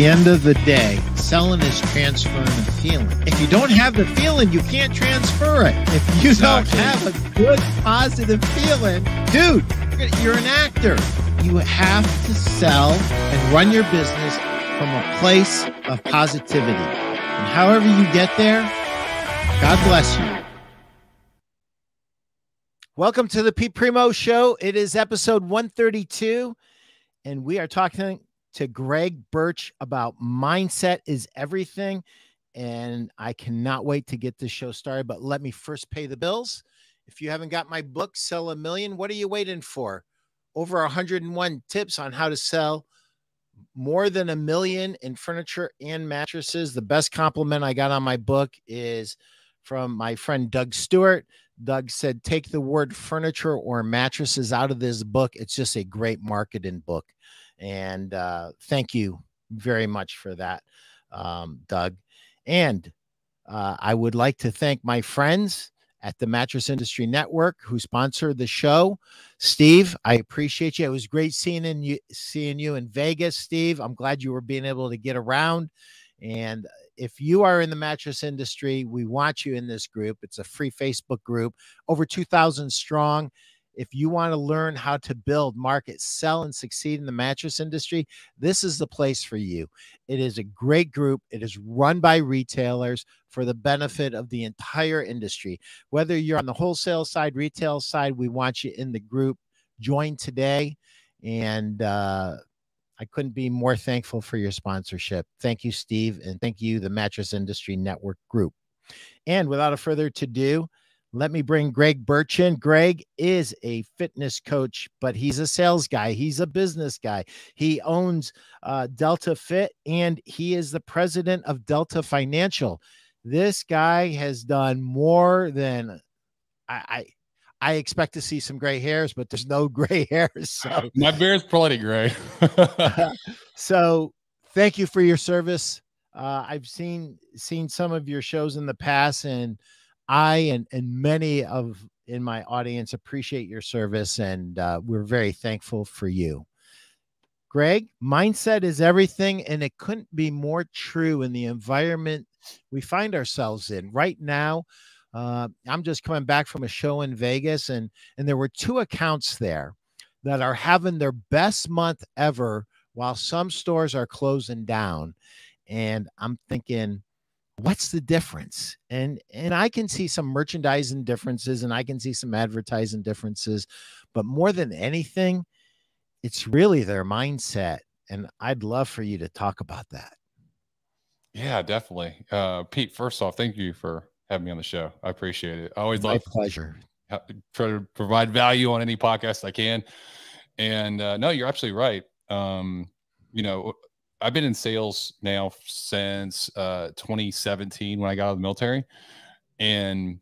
the end of the day, selling is transferring a feeling. If you don't have the feeling, you can't transfer it. If you exactly. don't have a good, positive feeling, dude, you're an actor. You have to sell and run your business from a place of positivity. And however you get there, God bless you. Welcome to the Pete Primeau Show. It is episode 132, and we are talking to Greg Birch about mindset is everything. And I cannot wait to get this show started. But let me first pay the bills. If you haven't got my book, Sell a Million, what are you waiting for? Over 101 tips on how to sell more than a million in furniture and mattresses. The best compliment I got on my book is from my friend Doug Stewart. Doug said, take the word furniture or mattresses out of this book. It's just a great marketing book. And uh, thank you very much for that, um, Doug. And uh, I would like to thank my friends at the Mattress Industry Network who sponsored the show. Steve, I appreciate you. It was great seeing you seeing you in Vegas, Steve. I'm glad you were being able to get around. And if you are in the mattress industry, we want you in this group. It's a free Facebook group, over 2,000 strong. If you want to learn how to build, market, sell, and succeed in the mattress industry, this is the place for you. It is a great group. It is run by retailers for the benefit of the entire industry. Whether you're on the wholesale side, retail side, we want you in the group. Join today. And uh, I couldn't be more thankful for your sponsorship. Thank you, Steve. And thank you, the Mattress Industry Network Group. And without a further ado, let me bring Greg Birch in. Greg is a fitness coach, but he's a sales guy. He's a business guy. He owns uh, Delta Fit and he is the president of Delta Financial. This guy has done more than I, I I expect to see some gray hairs, but there's no gray hairs. So my beard's plenty gray. so thank you for your service. Uh, I've seen seen some of your shows in the past, and I and, and many of in my audience appreciate your service, and uh, we're very thankful for you. Greg, mindset is everything, and it couldn't be more true in the environment we find ourselves in right now. Uh, I'm just coming back from a show in Vegas, and and there were two accounts there that are having their best month ever, while some stores are closing down. And I'm thinking, what's the difference? And and i can see some merchandising differences and i can see some advertising differences but more than anything it's really their mindset and i'd love for you to talk about that. Yeah definitely. Uh pete first off thank you for having me on the show. I appreciate it. I always My love pleasure. try to provide value on any podcast i can. And uh no you're absolutely right. Um you know I've been in sales now since uh, 2017 when I got out of the military, and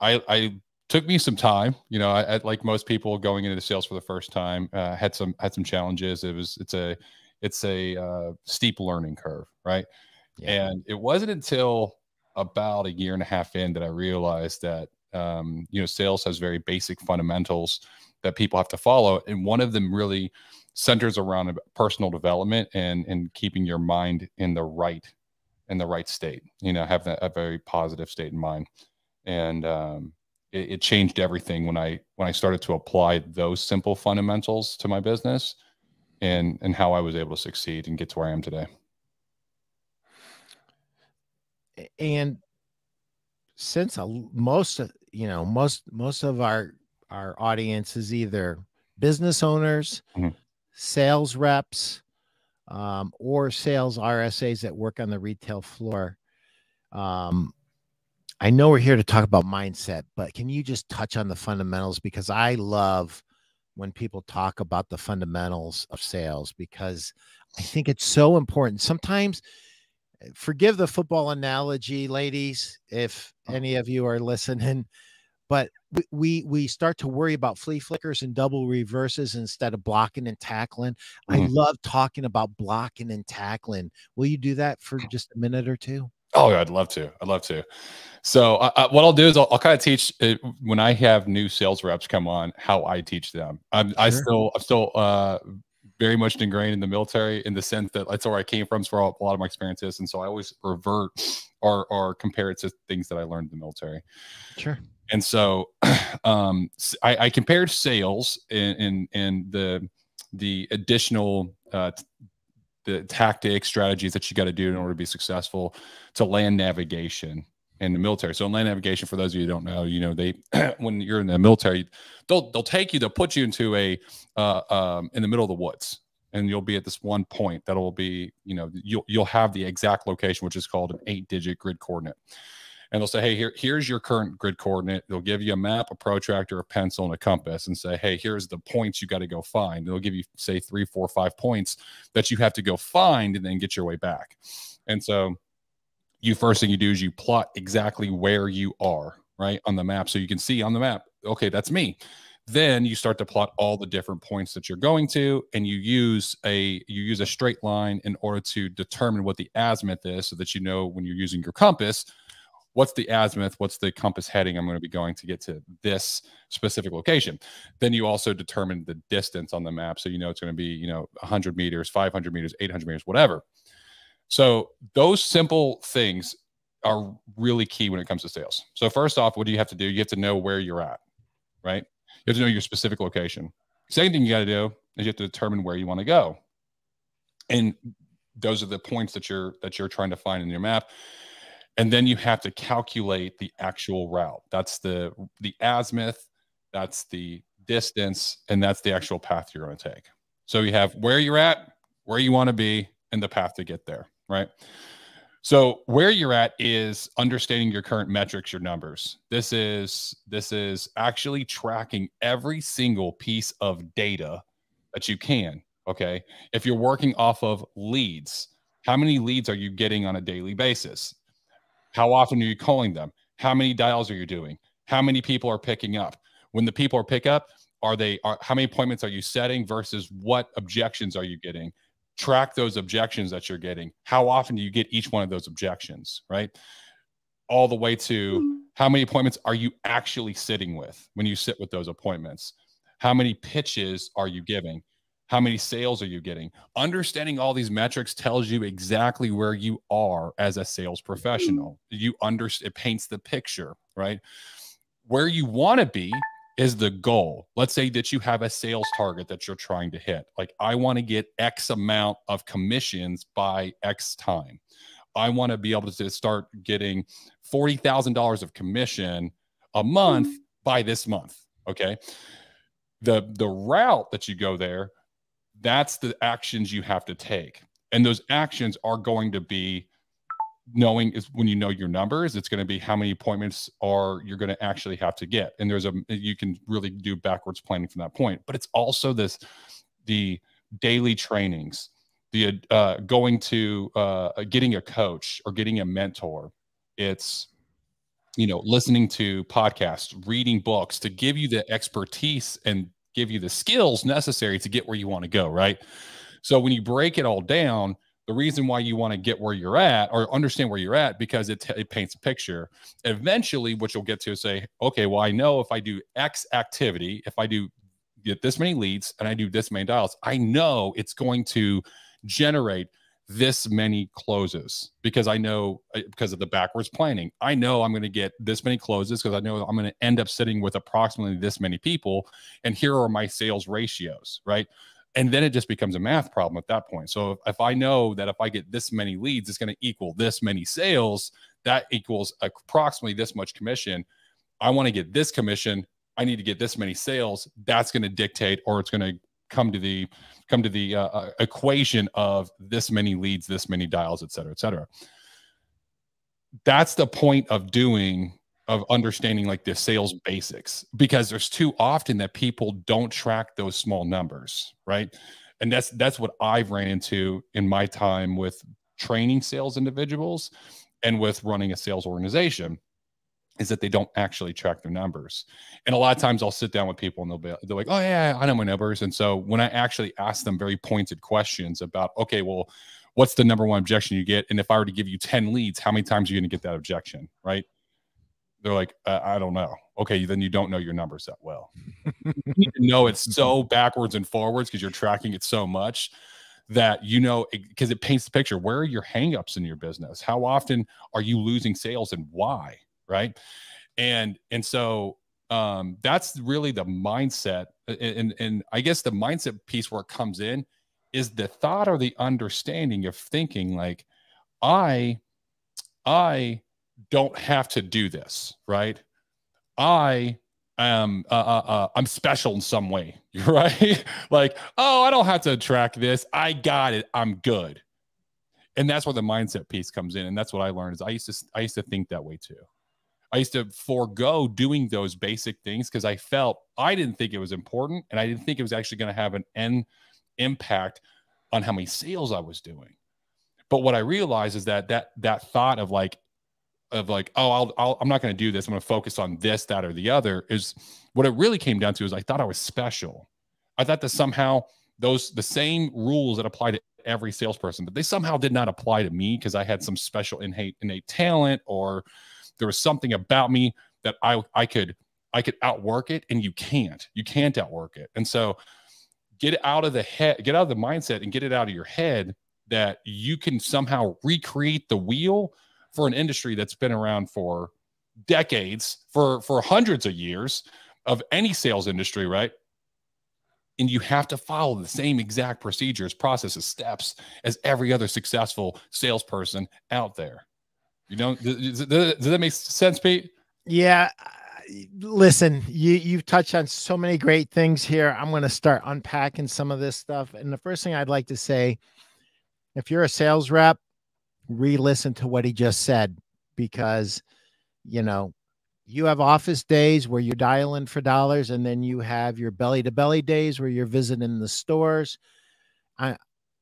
I, I took me some time. You know, I, I, like most people going into the sales for the first time, uh, had some had some challenges. It was it's a it's a uh, steep learning curve, right? Yeah. And it wasn't until about a year and a half in that I realized that um, you know sales has very basic fundamentals that people have to follow, and one of them really centers around personal development and and keeping your mind in the right in the right state you know have a very positive state in mind. And um, it, it, changed everything when i when i started to apply those simple fundamentals to my business and and how i was able to succeed and get to where i am today. And since most you know most most of our our audience is either business owners mm-hmm sales reps um, or sales RSAs that work on the retail floor. Um, I know we're here to talk about mindset, but can you just touch on the fundamentals? Because I love when people talk about the fundamentals of sales because I think it's so important. Sometimes, forgive the football analogy, ladies, if any of you are listening, but we we start to worry about flea flickers and double reverses instead of blocking and tackling. Mm-hmm. I love talking about blocking and tackling. Will you do that for just a minute or two? Oh, I'd love to. I'd love to. So, uh, uh what I'll do is I'll, I'll kind of teach it, when I have new sales reps come on how I teach them. I'm, sure. I still, I'm still uh, very much ingrained in the military in the sense that that's where I came from. It's where a lot of my experiences, and so I always revert or or compare it to things that I learned in the military. Sure. And so, um, I, I compared sales in in the the additional uh, the tactics strategies that you got to do in order to be successful to land navigation in the military. So in land navigation, for those of you who don't know, you know they when you're in the military, they'll they'll take you, they'll put you into a uh, um, in the middle of the woods, and you'll be at this one point that'll be you know you'll you'll have the exact location, which is called an eight digit grid coordinate. And they'll say, hey, here, here's your current grid coordinate. They'll give you a map, a protractor, a pencil, and a compass, and say, hey, here's the points you got to go find. They'll give you, say, three, four, five points that you have to go find and then get your way back. And so you first thing you do is you plot exactly where you are right on the map so you can see on the map okay that's me then you start to plot all the different points that you're going to and you use a you use a straight line in order to determine what the azimuth is so that you know when you're using your compass what's the azimuth what's the compass heading i'm going to be going to get to this specific location then you also determine the distance on the map so you know it's going to be you know 100 meters 500 meters 800 meters whatever so those simple things are really key when it comes to sales. So first off, what do you have to do? You have to know where you're at, right? You have to know your specific location. Second thing you got to do is you have to determine where you want to go. And those are the points that you're that you're trying to find in your map. And then you have to calculate the actual route. That's the the azimuth, that's the distance, and that's the actual path you're going to take. So you have where you're at, where you want to be, and the path to get there right? So where you're at is understanding your current metrics, your numbers. This is this is actually tracking every single piece of data that you can. Okay. If you're working off of leads, how many leads are you getting on a daily basis? How often are you calling them? How many dials are you doing? How many people are picking up? When the people are pick up, are they are how many appointments are you setting versus what objections are you getting? track those objections that you're getting. How often do you get each one of those objections, right? All the way to mm-hmm. how many appointments are you actually sitting with when you sit with those appointments? How many pitches are you giving? How many sales are you getting? Understanding all these metrics tells you exactly where you are as a sales professional. Mm-hmm. You understand it paints the picture, right? Where you want to be is the goal. Let's say that you have a sales target that you're trying to hit. Like, I want to get X amount of commissions by X time. I want to be able to start getting $40,000 of commission a month mm-hmm. by this month. Okay. The, the route that you go there, that's the actions you have to take. And those actions are going to be knowing is when you know your numbers it's going to be how many appointments are you're going to actually have to get. And there's a you can really do backwards planning from that point. But it's also this the daily trainings the uh, going to uh, getting a coach or getting a mentor. It's you know listening to podcasts reading books to give you the expertise and give you the skills necessary to get where you want to go right? So when you break it all down the reason why you want to get where you're at or understand where you're at because it, it paints a picture. Eventually what you'll get to is say okay well i know if i do x activity if i do get this many leads and i do this many dials i know it's going to generate this many closes because I know uh, because of the backwards planning. I know I'm going to get this many closes because I know I'm going to end up sitting with approximately this many people. And here are my sales ratios, right? and then it just becomes a math problem at that point so if, if i know that if i get this many leads it's going to equal this many sales that equals approximately this much commission i want to get this commission i need to get this many sales that's going to dictate or it's going to come to the come to the uh, uh, equation of this many leads this many dials et cetera et cetera that's the point of doing of understanding like the sales basics because there's too often that people don't track those small numbers, right? And that's that's what I've ran into in my time with training sales individuals and with running a sales organization is that they don't actually track their numbers. And a lot of mm-hmm. times I'll sit down with people and they'll be they're like, "Oh yeah, I know my numbers." And so when I actually ask them very pointed questions about, "Okay, well, what's the number one objection you get? And if I were to give you 10 leads, how many times are you going to get that objection?" Right? they're like, I, I don't know. Okay, then you don't know your numbers that well. you need to know it's so backwards and forwards because you're tracking it so much that you know because it, it paints the picture. Where are your hangups in your business? How often are you losing sales and why? Right. And and so um, that's really the mindset. And, and I guess the mindset piece where it comes in is the thought or the understanding of thinking like, I, I don't have to do this, right? I am, uh, uh, uh, I'm special in some way, right? like, oh, I don't have to track this. I got it. I'm good. And that's where the mindset piece comes in. And that's what I learned is I used to, I used to think that way too. I used to forego doing those basic things because I felt I didn't think it was important and I didn't think it was actually going to have an end impact on how many sales I was doing. But what I realized is that that that thought of like of like oh I'll, I'll I'm not going to do this I'm going to focus on this that or the other is what it really came down to is I thought I was special. I thought that somehow those the same rules that apply to every salesperson, but they somehow did not apply to me because I had some special innate innate talent or there was something about me that I I could I could outwork it and you can't. You can't outwork it. And so get out of the head, get out of the mindset and get it out of your head that you can somehow recreate the wheel for an industry that's been around for decades, for for hundreds of years of any sales industry, right? And you have to follow the same exact procedures, processes, steps as every other successful salesperson out there. You know, does, does that make sense, Pete? Yeah. Uh, listen, you you've touched on so many great things here. I'm going to start unpacking some of this stuff. And the first thing I'd like to say, if you're a sales rep, re-listen to what he just said because you know you have office days where you're dialing for dollars and then you have your belly to belly days where you're visiting the stores i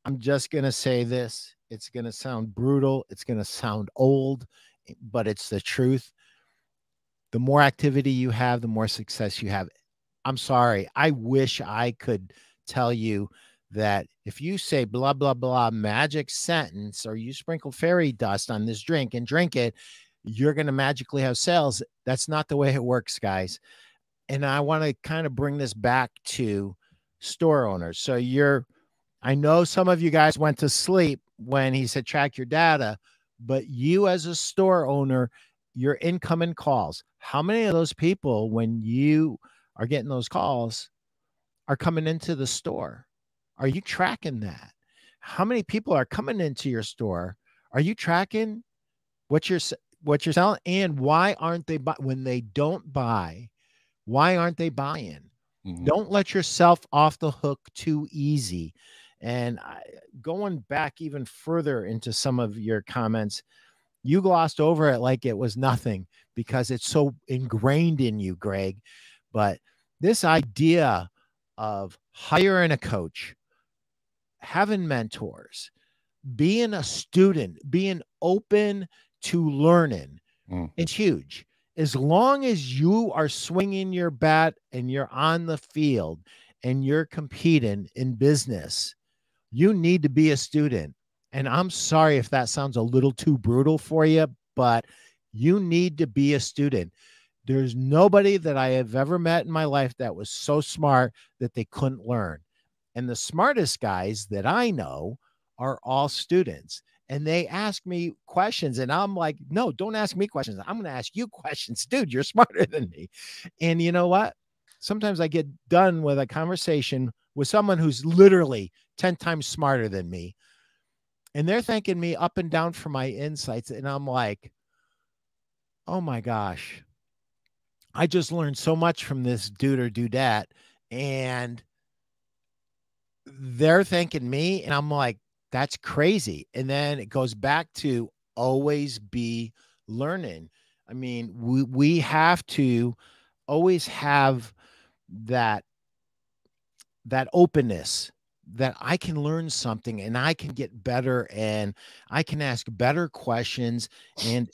i'm just going to say this it's going to sound brutal. It's going to sound old, eh, but it's the truth. The more activity you have, the more success you have. I'm sorry. I wish I could tell you that if you say blah, blah, blah magic sentence or you sprinkle fairy dust on this drink and drink it, you're going to magically have sales. That's not the way it works, guys. And I want to kind of bring this back to store owners. So you're, I know some of you guys went to sleep when he said track your data, but you as a store owner, your incoming calls, how many of those people, when you are getting those calls, are coming into the store? Are you tracking that? How many people are coming into your store? Are you tracking what you're what you're selling and why aren't they buy when they don't buy? Why aren't they buying? Mm-hmm. Don't let yourself off the hook too easy. And I, going back even further into some of your comments, you glossed over it like it was nothing because it's so ingrained in you, Greg. But this idea of hiring a coach, having mentors, being a student, being open to learning, mm. it's huge. As long as you are swinging your bat and you're on the field and you're competing in business, you need to be a student. And I'm sorry if that sounds a little too brutal for you, but you need to be a student. There's nobody that I have ever met in my life that was so smart that they couldn't learn. And the smartest guys that I know are all students. And they ask me questions, and I'm like, no, don't ask me questions. I'm going to ask you questions. Dude, you're smarter than me. And you know what? Sometimes I get done with a conversation with someone who's literally 10 times smarter than me. And they're thanking me up and down for my insights. And I'm like, oh my gosh, I just learned so much from this dude or dudette. And they're thanking me. And I'm like, that's crazy. And then it goes back to always be learning. I mean, we, we have to always have that that openness that I can learn something and I can get better and I can ask better questions. And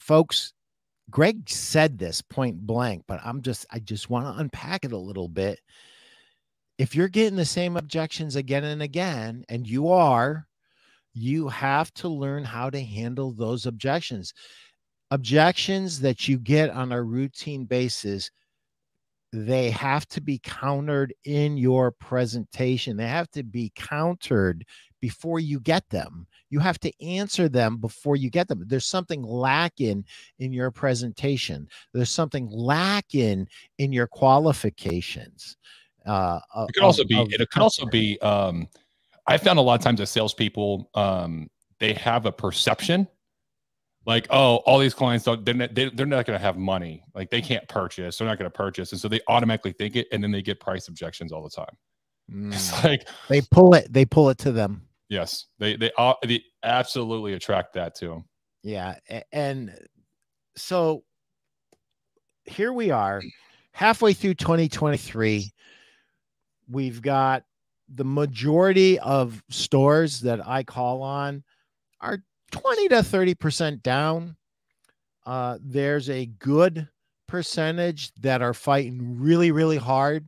folks, Greg said this point blank, but I'm just, I just want to unpack it a little bit. If you're getting the same objections again and again, and you are, you have to learn how to handle those objections. objections that you get on a routine basis they have to be countered in your presentation. They have to be countered before you get them. You have to answer them before you get them. There's something lacking in your presentation. There's something lacking in your qualifications uh it could also be it could also be um i found a lot of times as salespeople um they have a perception like oh all these clients don't they're not, they, they're not going to have money. Like they can't purchase they're not going to purchase. And so they automatically think it and then they get price objections all the time. Mm. it's like they pull it they pull it to them. Yes. They they, uh, they absolutely attract that to them yeah and so here we are halfway through 2023 we've got the majority of stores that i call on are 20 to 30% down. Uh, there's a good percentage that are fighting really, really hard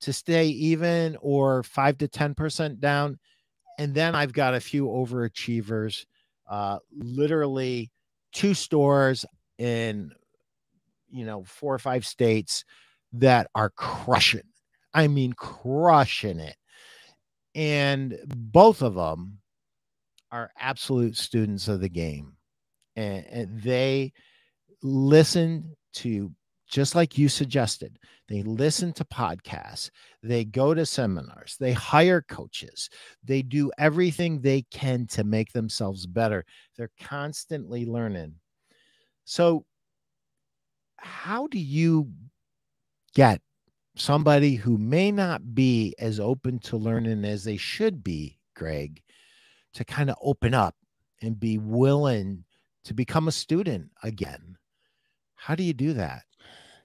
to stay even or 5 to 10% down. And then I've got a few overachievers, uh, literally two stores in, you know, four or five states that are crushing. I mean, crushing it. And both of them are absolute students of the game and, and they listen to just like you suggested they listen to podcasts they go to seminars they hire coaches they do everything they can to make themselves better. They're constantly learning. So how do you get somebody who may not be as open to learning as they should be greg to kind of open up and be willing to become a student again. How do you do that?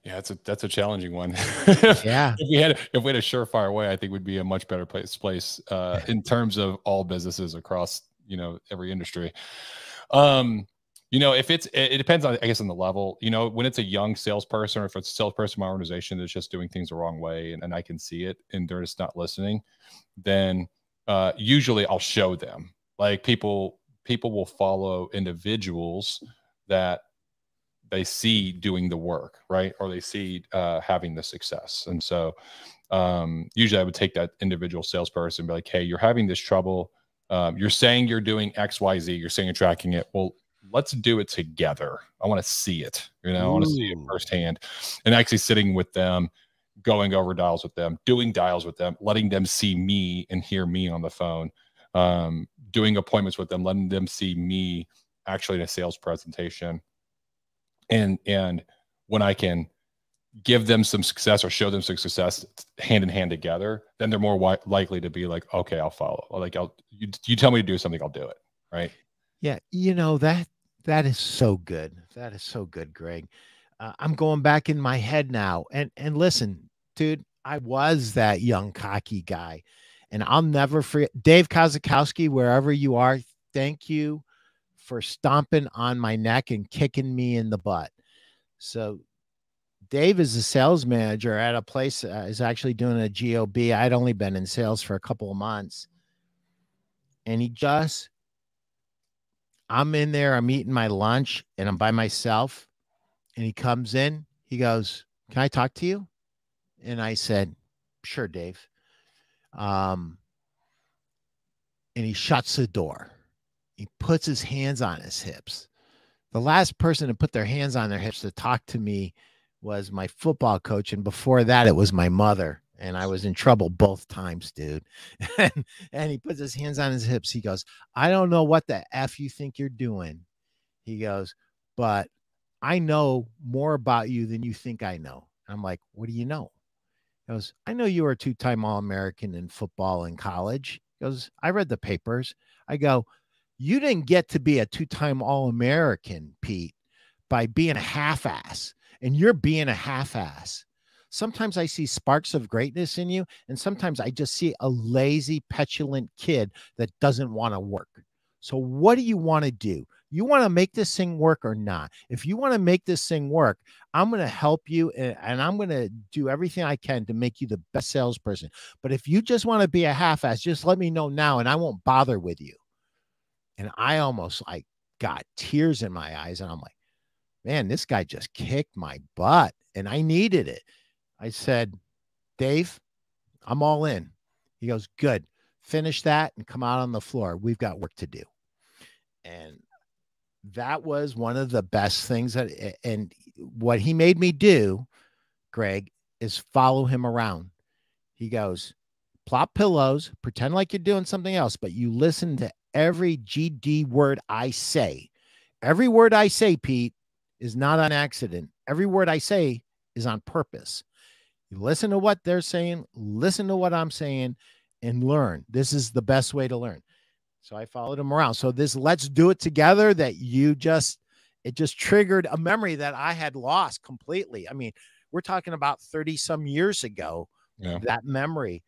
Yeah, that's a that's a challenging one. yeah. if we had if we had a surefire way, I think would be a much better place place uh, in terms of all businesses across you know every industry. Um, you know, if it's it, it depends on I guess on the level. You know, when it's a young salesperson or if it's a salesperson in my organization that's just doing things the wrong way and, and I can see it and they're just not listening, then uh, usually I'll show them like people people will follow individuals that they see doing the work right? Or they see uh, having the success. And so um, usually i would take that individual salesperson and be like hey you're having this trouble. Um, you're saying you're doing xyz you're saying you're tracking it. Well let's do it together. I want to see it you know? Ooh. i want to see it firsthand. And actually sitting with them going over dials with them doing dials with them letting them see me and hear me on the phone um, doing appointments with them, letting them see me actually in a sales presentation. And and when I can give them some success or show them some success hand in hand together, then they're more likely to be like, okay, I'll follow. Like I'll you, you tell me to do something, I'll do it. Right. Yeah. You know, that that is so good. That is so good, Greg. Uh, I'm going back in my head now. And and listen, dude, I was that young cocky guy and I'll never forget Dave Kozakowski, wherever you are. Thank you for stomping on my neck and kicking me in the butt. So, Dave is a sales manager at a place uh, is actually doing a GOB. I'd only been in sales for a couple of months, and he just, I'm in there. I'm eating my lunch, and I'm by myself. And he comes in. He goes, "Can I talk to you?" And I said, "Sure, Dave." Um, and he shuts the door. He puts his hands on his hips. The last person to put their hands on their hips to talk to me was my football coach. And before that, it was my mother. And I was in trouble both times, dude. and, and he puts his hands on his hips. He goes, I don't know what the F you think you're doing. He goes, but I know more about you than you think I know. I'm like, what do you know? He goes, I know you were a two time All American in football in college. He goes, I read the papers. I go, You didn't get to be a two time All American, Pete, by being a half ass, and you're being a half ass. Sometimes I see sparks of greatness in you, and sometimes I just see a lazy, petulant kid that doesn't want to work. So, what do you want to do? You want to make this thing work or not? If you want to make this thing work, I'm going to help you and, I'm going to do everything I can to make you the best salesperson. But if you just want to be a half ass, just let me know now and I won't bother with you. And I almost like got tears in my eyes and I'm like, man, this guy just kicked my butt and I needed it. I said, Dave, I'm all in. He goes, good. Finish that and come out on the floor. We've got work to do. And that was one of the best things that, and what he made me do, Greg, is follow him around. He goes, plop pillows, pretend like you're doing something else, but you listen to every GD word I say. Every word I say, Pete, is not on accident. Every word I say is on purpose. You listen to what they're saying, listen to what I'm saying, and learn. This is the best way to learn. So I followed him around. So this let's do it together that you just it just triggered a memory that I had lost completely. I mean, we're talking about 30 some years ago, yeah. that memory.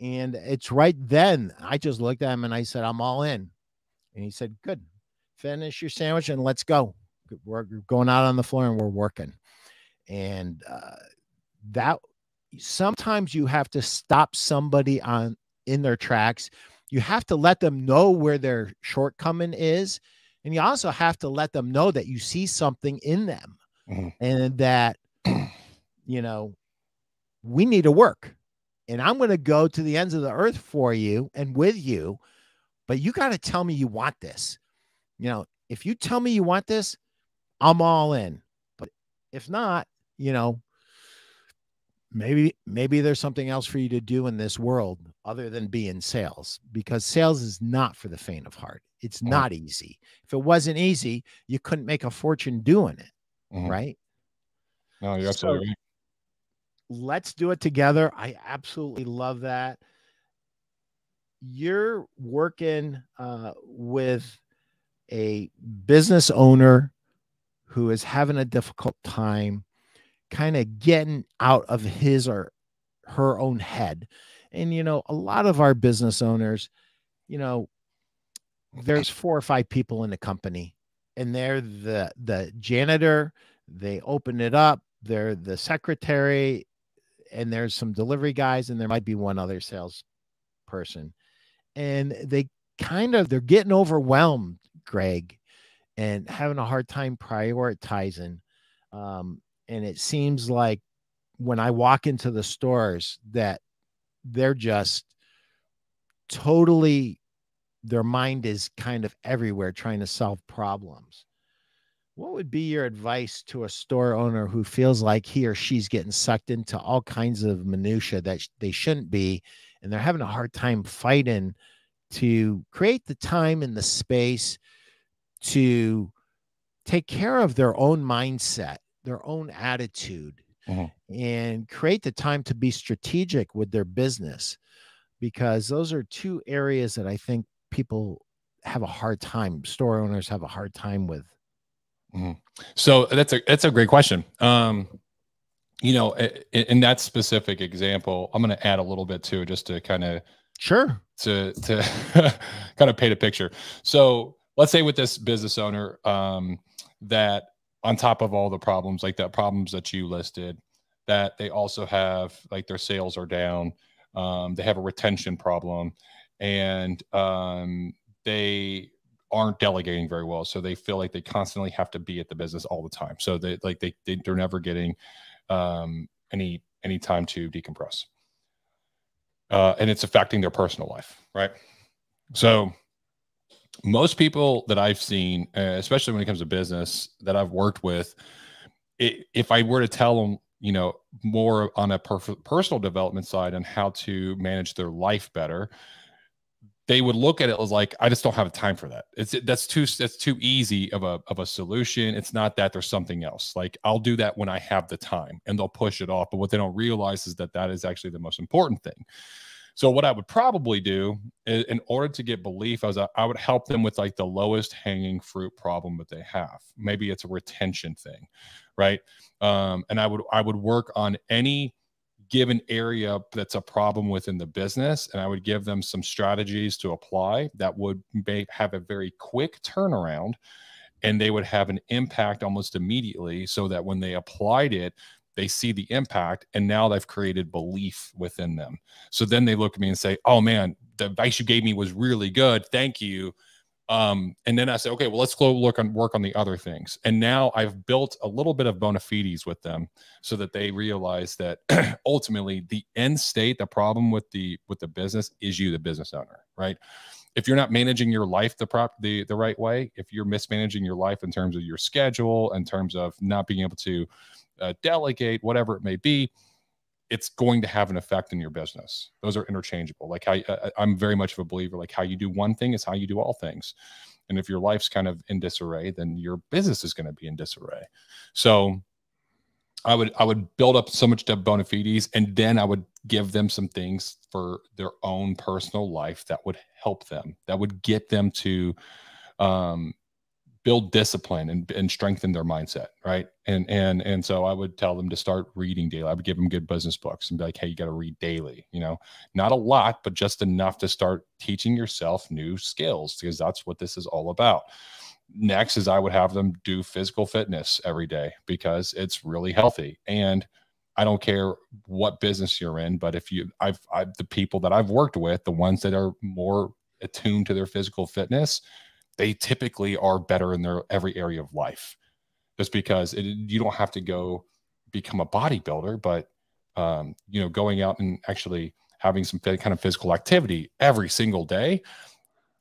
And it's right then I just looked at him and I said, I'm all in. And he said, Good, finish your sandwich and let's go. We're going out on the floor and we're working. And uh, that sometimes you have to stop somebody on in their tracks. You have to let them know where their shortcoming is. And you also have to let them know that you see something in them mm-hmm. and that, you know, we need to work. And I'm going to go to the ends of the earth for you and with you. But you got to tell me you want this. You know, if you tell me you want this, I'm all in. But if not, you know, maybe maybe there's something else for you to do in this world other than be in sales because sales is not for the faint of heart. It's mm-hmm. not easy. If it wasn't easy, you couldn't make a fortune doing it, mm-hmm. right? No, you're absolutely so, right. Let's do it together. I absolutely love that. You're working uh, with a business owner who is having a difficult time kind of getting out of his or her own head. And, you know, a lot of our business owners, you know, there's four or five people in the company and they're the the janitor they open it up they're the secretary and there's some delivery guys and there might be one other sales person and they kind of they're getting overwhelmed greg and having a hard time prioritizing. Um, and it seems like when I walk into the stores that they're just totally their mind is kind of everywhere trying to solve problems. What would be your advice to a store owner who feels like he or she's getting sucked into all kinds of minutia that they shouldn't be and they're having a hard time fighting to create the time and the space to take care of their own mindset, their own attitude, mm-hmm. and create the time to be strategic with their business because those are two areas that I think people have a hard time, store owners have a hard time with. Mm-hmm. So that's a that's a great question. Um, you know, in, in that specific example, I'm going to add a little bit to it just to kind of sure to to kind of paint a picture. So let's say with this business owner um, that on top of all the problems like that problems that you listed that they also have like their sales are down um, they have a retention problem and um, they aren't delegating very well. So they feel like they constantly have to be at the business all the time. So they like they, they they're never getting um, any any time to decompress uh, and it's affecting their personal life right? So most people that I've seen, uh, especially when it comes to business that I've worked with, it, if I were to tell them, you know, more on a per- personal development side and how to manage their life better, they would look at it as like, I just don't have time for that. It's that's too that's too easy of a of a solution. It's not that there's something else. Like I'll do that when I have the time, and they'll push it off. But what they don't realize is that that is actually the most important thing. So what I would probably do is, in order to get belief, I was I would help them with like the lowest hanging fruit problem that they have. Maybe it's a retention thing, right? Um, and I would I would work on any given area that's a problem within the business and i would give them some strategies to apply that would have a very quick turnaround and they would have an impact almost immediately so that when they applied it they see the impact and now they've created belief within them so then they look at me and say oh man the advice you gave me was really good thank you Um, and then I said, okay, well, let's go look on work on the other things. And now I've built a little bit of bona fides with them so that they realize that ultimately the end state, the problem with the with the business is you, the business owner, right? If you're not managing your life the prop the the right way, if you're mismanaging your life in terms of your schedule, in terms of not being able to uh, delegate, whatever it may be, it's going to have an effect in your business. Those are interchangeable. Like how I, I'm very much of a believer, like how you do one thing is how you do all things. And if your life's kind of in disarray, then your business is going to be in disarray. So I would I would build up so much bona fides, and then I would give them some things for their own personal life that would help them, that would get them to um, build discipline and, and strengthen their mindset right? And and and so i would tell them to start reading daily. I would give them good business books and be like hey you got to read daily you know? Not a lot but just enough to start teaching yourself new skills because that's what this is all about. Next is i would have them do physical fitness every day because it's really healthy. And i don't care what business you're in but if you i've, I've the people that i've worked with the ones that are more attuned to their physical fitness they typically are better in their every area of life. Just because it, you don't have to go become a bodybuilder but um, you know going out and actually having some kind of physical activity every single day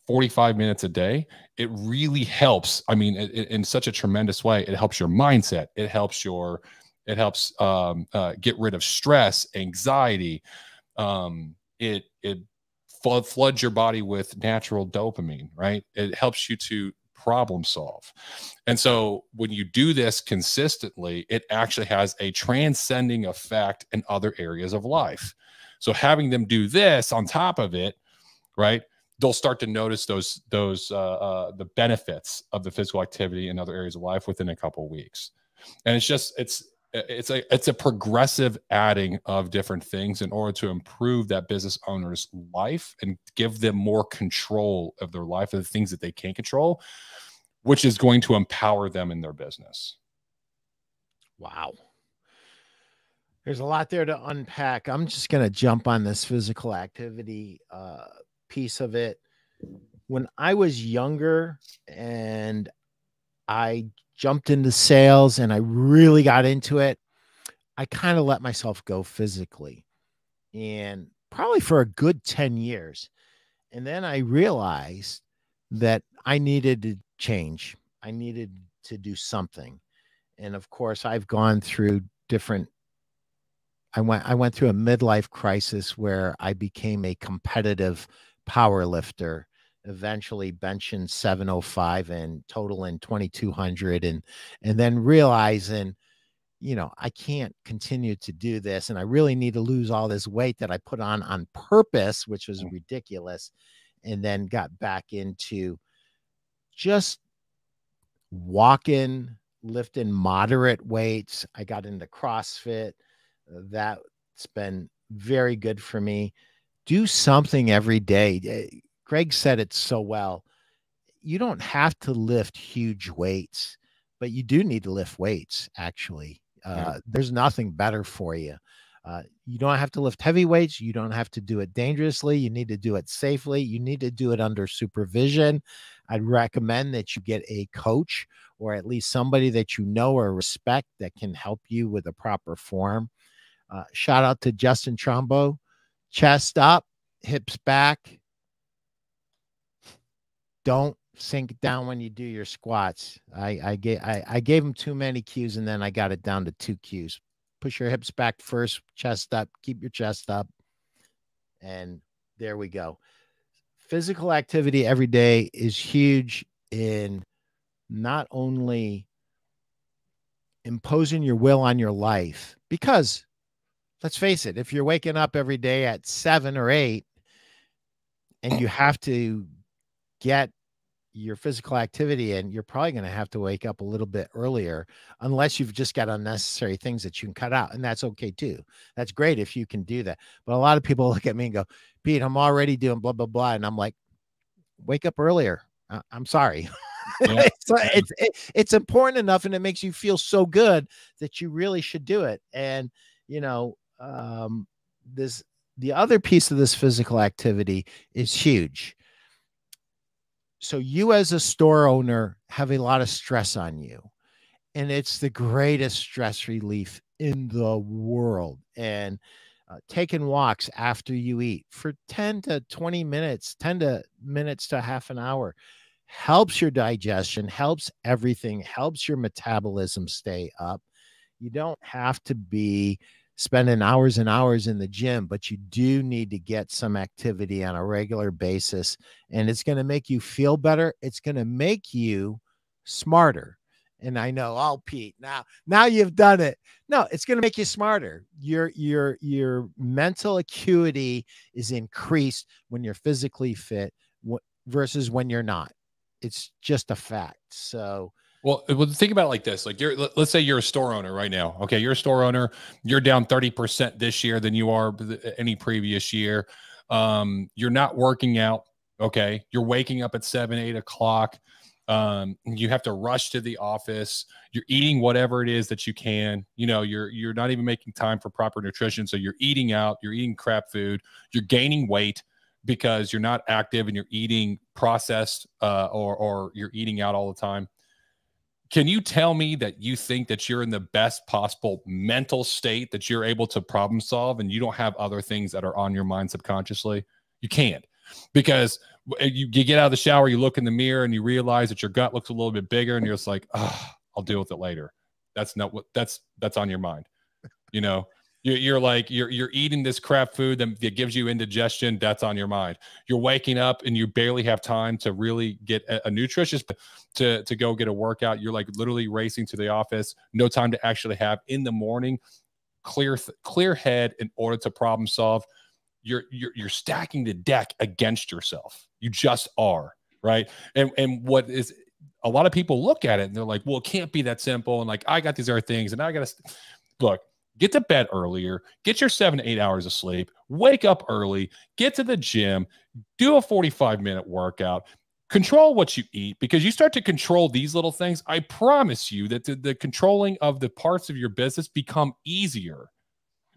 45 minutes a day it really helps. I mean it, it, in such a tremendous way. It helps your mindset. It helps your it helps um, uh, get rid of stress anxiety. Um, it it flood, floods your body with natural dopamine, right? It helps you to problem solve. And so when you do this consistently, it actually has a transcending effect in other areas of life. So having them do this on top of it, right? They'll start to notice those those uh, uh, the benefits of the physical activity in other areas of life within a couple weeks. And it's just it's it's a it's a progressive adding of different things in order to improve that business owner's life and give them more control of their life of the things that they can't control which is going to empower them in their business. Wow. There's a lot there to unpack. I'm just going to jump on this physical activity uh, piece of it. When i was younger and i jumped into sales and I really got into it, I kind of let myself go physically and probably for a good 10 years. And then I realized that I needed to change. I needed to do something. And of course, I've gone through different I went I went through a midlife crisis where I became a competitive power lifter eventually benching 705 and totaling 2200 and and then realizing you know i can't continue to do this and i really need to lose all this weight that i put on on purpose which was mm. ridiculous and then got back into just walking lifting moderate weights. I got into crossfit. That's been very good for me. Do something every day. Eh, Greg said it so well. You don't have to lift huge weights, but you do need to lift weights, actually. Uh, yeah. There's nothing better for you. Uh, you don't have to lift heavy weights. You don't have to do it dangerously. You need to do it safely. You need to do it under supervision. I'd recommend that you get a coach or at least somebody that you know or respect that can help you with a proper form. Uh, shout out to Justin Trombo. Chest up, hips back, don't sink down when you do your squats. I I gave I, I gave him too many cues and then I got it down to two cues. Push your hips back first, chest up, keep your chest up. And there we go. Physical activity every day is huge in not only imposing your will on your life, because let's face it, if you're waking up every day at seven or eight and you have to get your physical activity and you're probably going to have to wake up a little bit earlier unless you've just got unnecessary things that you can cut out and that's okay too. That's great if you can do that. But a lot of people look at me and go pete i'm already doing blah blah blah and i'm like wake up earlier. I'm sorry. Yeah. it's, it's, it's, it's important enough and it makes you feel so good that you really should do it. And you know um this the other piece of this physical activity is huge so you as a store owner have a lot of stress on you and it's the greatest stress relief in the world and uh, taking walks after you eat for 10 to 20 minutes 10 to minutes to half an hour helps your digestion helps everything helps your metabolism stay up. You don't have to be spending hours and hours in the gym, but you do need to get some activity on a regular basis. And it's going to make you feel better. It's going to make you smarter. And I know, oh, Pete, now, now you've done it. No, it's going to make you smarter. Your your your mental acuity is increased when you're physically fit versus when you're not. It's just a fact. So well, well, think about it like this: like you're, let's say you're a store owner right now. Okay, you're a store owner. You're down thirty percent this year than you are any previous year. Um, you're not working out. Okay, you're waking up at seven, eight o'clock. Um, you have to rush to the office. You're eating whatever it is that you can. You know, you're you're not even making time for proper nutrition. So you're eating out. You're eating crap food. You're gaining weight because you're not active and you're eating processed uh, or or you're eating out all the time can you tell me that you think that you're in the best possible mental state that you're able to problem solve and you don't have other things that are on your mind subconsciously? You can't because eh, you, you get out of the shower, you look in the mirror and you realize that your gut looks a little bit bigger and you're just like, oh, I'll deal with it later. That's not what that's that's on your mind. You know, you're, you're like you're you're eating this crap food that, that gives you indigestion. That's on your mind. You're waking up and you barely have time to really get a, a nutritious to to go get a workout. You're like literally racing to the office. No time to actually have in the morning. Clear clear head in order to problem solve. You're you're you're stacking the deck against yourself. You just are right. And and what is a lot of people look at it and they're like, well, it can't be that simple. And like, I got these other things and I got to look, get to bed earlier, get your seven to eight hours of sleep, wake up early, get to the gym, do a 45 minute workout, control what you eat because you start to control these little things. I promise you that the, the controlling of the parts of your business become easier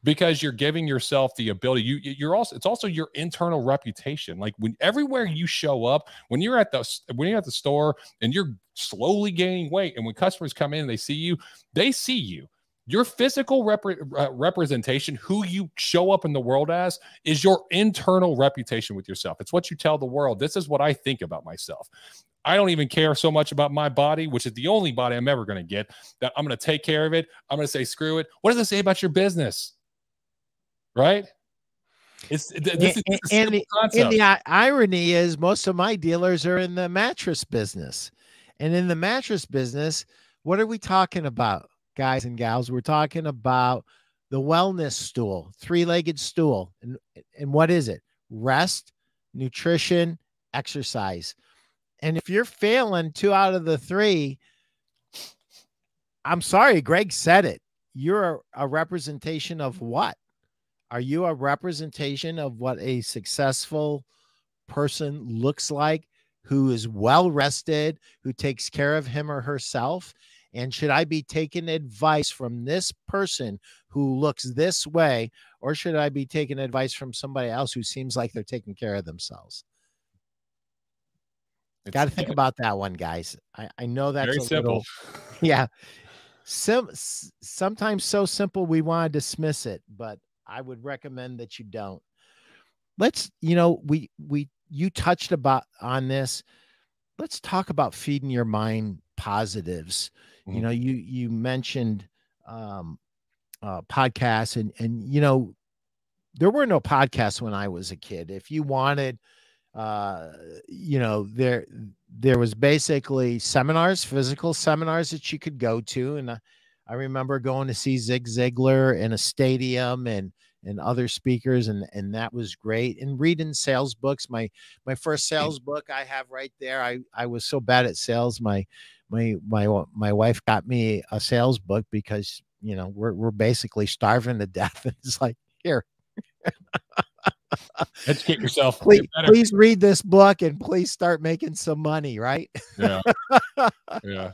because you're giving yourself the ability you you're also it's also your internal reputation like when everywhere you show up when you're at the when you're at the store and you're slowly gaining weight and when customers come in and they see you they see you your physical rep- uh, representation, who you show up in the world as, is your internal reputation with yourself. It's what you tell the world. This is what I think about myself. I don't even care so much about my body, which is the only body I'm ever going to get, that I'm going to take care of it. I'm going to say, screw it. What does it say about your business? Right? It's this is, this and, the, and the irony is most of my dealers are in the mattress business. And in the mattress business, what are we talking about? Guys and gals. We're talking about the wellness stool, three legged stool. And, and what is it? Rest, nutrition, exercise. And if you're failing two out of the three, I'm sorry, Greg said it. You're a, a representation of what? Are you a representation of what a successful person looks like who is well rested, who takes care of him or herself? And should I be taking advice from this person who looks this way, or should I be taking advice from somebody else who seems like they're taking care of themselves? Got to think about that one, guys. I, I know that's very simple. Little, yeah. Sim, sometimes so simple we want to dismiss it, but I would recommend that you don't. Let's, you know, we we you touched about on this. Let's talk about feeding your mind positives. Mm-hmm. You know, you you mentioned um, uh, podcasts, and and you know, there were no podcasts when I was a kid. If you wanted, uh, you know, there there was basically seminars, physical seminars that you could go to, and uh, I remember going to see Zig Ziglar in a stadium and and other speakers and and that was great and reading sales books my my first mm. sales book i have right there i i was so bad at sales my my my my wife got me a sales book because you know we're we're basically starving to death. And it's like here. Educate yourself. Please, please read this book and please start making some money right? Yeah. Yeah.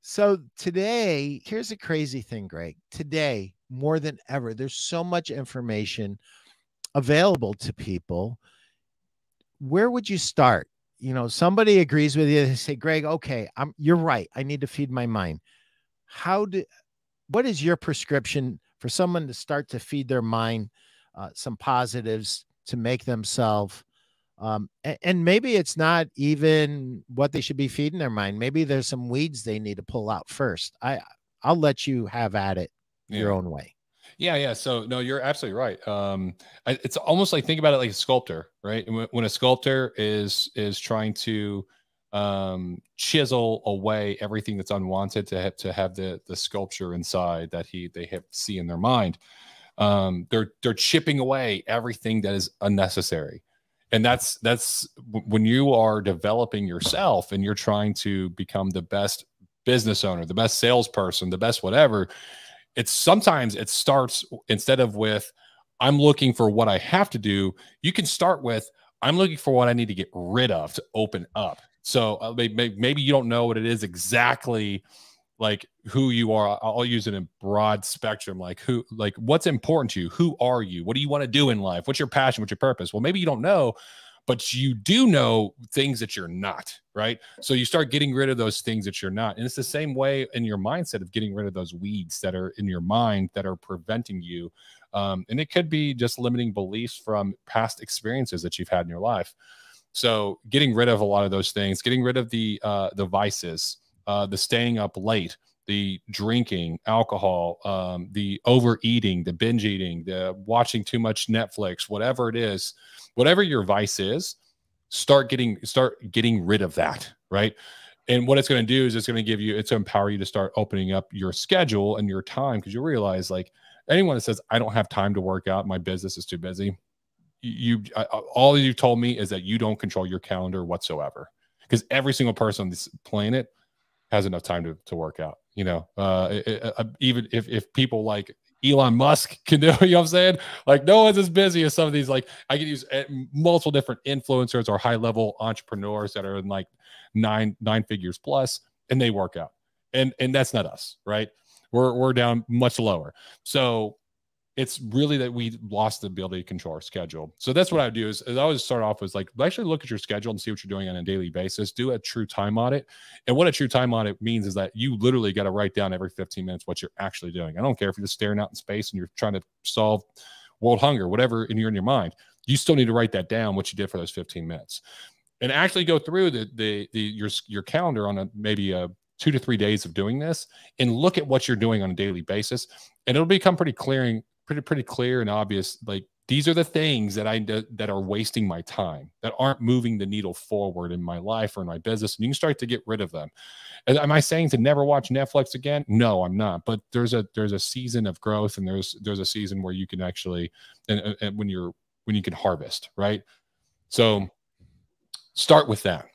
So today here's a crazy thing greg. Today more than ever there's so much information available to people. Where would you start you know somebody agrees with you they say greg okay i'm you're right i need to feed my mind how do what is your prescription for someone to start to feed their mind uh, some positives to make themselves um, and, and, maybe it's not even what they should be feeding their mind maybe there's some weeds they need to pull out first i i'll let you have at it yeah. your own way yeah, yeah. So no, you're absolutely right. Um, it's almost like think about it like a sculptor, right? When a sculptor is is trying to um, chisel away everything that's unwanted to have, to have the the sculpture inside that he they have see in their mind. Um, they're they're chipping away everything that is unnecessary, and that's that's when you are developing yourself and you're trying to become the best business owner, the best salesperson, the best whatever it's sometimes it starts instead of with i'm looking for what i have to do you can start with i'm looking for what i need to get rid of to open up. So uh, maybe, maybe you don't know what it is exactly like who you are. I'll use it in broad spectrum like who like what's important to you? Who are you? What do you want to do in life? What's your passion? What's your purpose? Well maybe you don't know but you do know things that you're not, right? So you start getting rid of those things that you're not. And it's the same way in your mindset of getting rid of those weeds that are in your mind that are preventing you. Um, and it could be just limiting beliefs from past experiences that you've had in your life. So getting rid of a lot of those things, getting rid of the uh, the vices, uh, the staying up late, the drinking, alcohol, um, the overeating, the binge eating, the watching too much Netflix, whatever it is, whatever your vice is, start getting start getting rid of that, right? And what it's going to do is it's going to give you, it's going to empower you to start opening up your schedule and your time because you realize like anyone that says I don't have time to work out, my business is too busy. You, I, all you've told me is that you don't control your calendar whatsoever because every single person on this planet has enough time to, to work out. You know, uh, it, uh, even if, if people like Elon Musk can do. You know what I'm saying? Like no one's as busy as some of these. Like I can use eh, multiple different influencers or high level entrepreneurs that are in like nine nine figures plus, and they work out. And and that's not us, right? We're we're down much lower. So it's really that we lost the ability to control our schedule. So that's what I would do is, is I always start off with like actually look at your schedule and see what you're doing on a daily basis. Do a true time audit. And what a true time audit means is that you literally got to write down every 15 minutes what you're actually doing. I don't care if you're just staring out in space and you're trying to solve world hunger, whatever in your in your mind. You still need to write that down what you did for those 15 minutes. And actually go through the the, the your your calendar on a maybe a two to three days of doing this and look at what you're doing on a daily basis and it'll become pretty clearing pretty pretty clear and obvious like these are the things that I that are wasting my time that aren't moving the needle forward in my life or in my business and you can start to get rid of them. Am I saying to never watch Netflix again? No, I'm not. But there's a there's a season of growth and there's there's a season where you can actually and, and when you're when you can harvest, right? So start with that.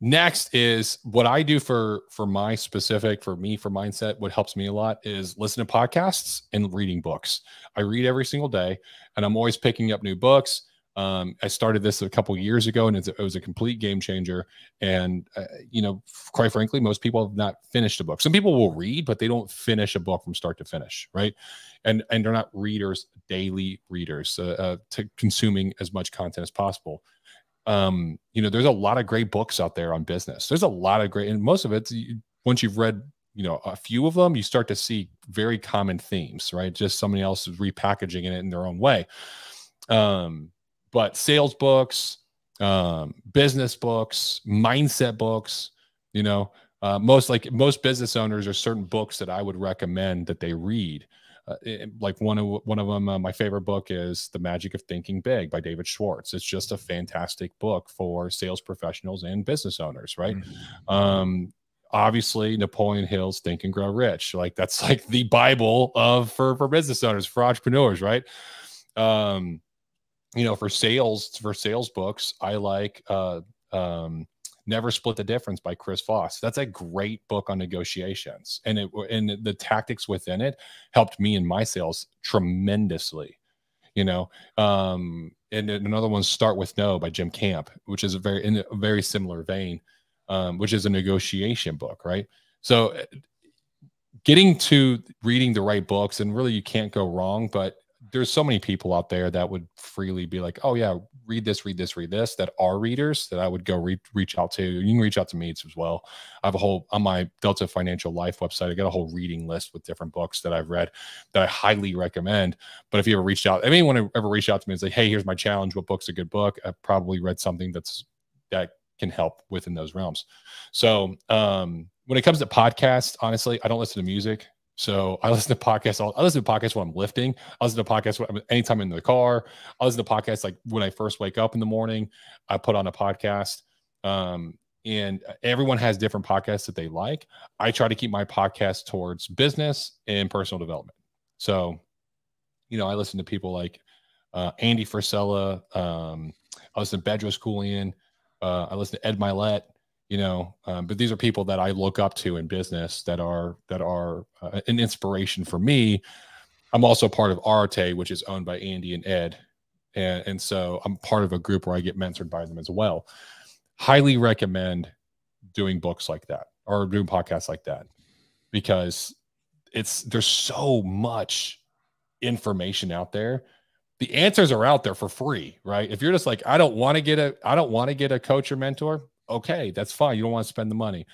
Next is what I do for for my specific for me for mindset. What helps me a lot is listen to podcasts and reading books. I read every single day, and I'm always picking up new books. Um, I started this a couple years ago, and it was a complete game changer. And uh, you know, quite frankly, most people have not finished a book. Some people will read, but they don't finish a book from start to finish, right? And and they're not readers, daily readers, uh, uh, to consuming as much content as possible um, you know, there's a lot of great books out there on business. There's a lot of great, and most of it, once you've read, you know, a few of them, you start to see very common themes, right? Just somebody else is repackaging it in their own way. Um, but sales books, um, business books, mindset books, you know, uh, most like most business owners are certain books that I would recommend that they read uh, like one of one of them uh, my favorite book is the magic of thinking big by david schwartz. It's just a fantastic book for sales professionals and business owners right? Mm-hmm. um obviously napoleon hill's think and grow rich like that's like the bible of for for business owners for entrepreneurs right? Um you know for sales for sales books i like uh um Never Split the Difference by Chris Voss. That's a great book on negotiations. And it and the tactics within it helped me in my sales tremendously. You know, um, and another one, Start with No by Jim Camp, which is a very in a very similar vein, um, which is a negotiation book, right? So uh, getting to reading the right books and really you can't go wrong, but there's so many people out there that would freely be like, oh yeah, read this, read this, read this that are readers that I would go re- reach out to. You can reach out to me as well. I have a whole on my Delta Financial Life website. I got a whole reading list with different books that I've read that I highly recommend. But if you ever reached out, anyone ever reached out to me and say, "Hey, here's my challenge. What book's a good book?" I've probably read something that's that can help within those realms. So um, when it comes to podcasts, honestly, I don't listen to music. So I listen to podcasts. I listen to podcasts when I'm lifting. I listen to podcasts when, anytime in the car. I listen to podcasts like when I first wake up in the morning. I put on a podcast. Um, and everyone has different podcasts that they like. I try to keep my podcast towards business and personal development. So, you know, I listen to people like uh, Andy Frisella. Um, I listen to Bedros Keuilian. Uh, I listen to Ed Mylett you know um, but these are people that i look up to in business that are that are uh, an inspiration for me. I'm also part of Arete which is owned by andy and ed. And, and so i'm part of a group where i get mentored by them as well. Highly recommend doing books like that or doing podcasts like that because it's there's so much information out there. The answers are out there for free right? If you're just like i don't want to get a i don't want to get a coach or mentor okay, that's fine. You don't want to spend the money.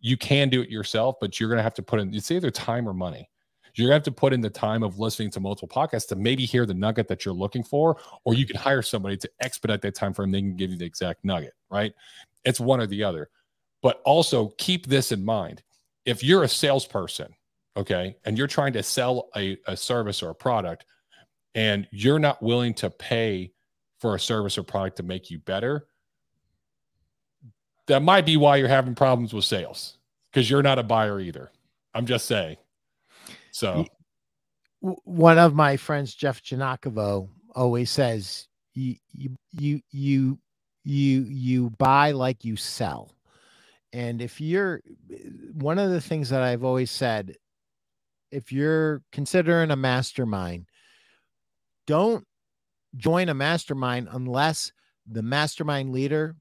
You can do it yourself, but you're going to have to put in, it's either time or money. You're going to have to put in the time of listening to multiple podcasts to maybe hear the nugget that you're looking for, or you can hire somebody to expedite that time frame. They can give you the exact nugget, right? It's one or the other. But also keep this in mind. If you're a salesperson, okay, and you're trying to sell a, a service or a product, and you're not willing to pay for a service or product to make you better, that might be why you're having problems with sales because you're not a buyer either. I'm just saying. So, one of my friends, Jeff Janakovo, always says, "You you you you you you buy like you sell." And if you're one of the things that I've always said, if you're considering a mastermind, don't join a mastermind unless the mastermind leader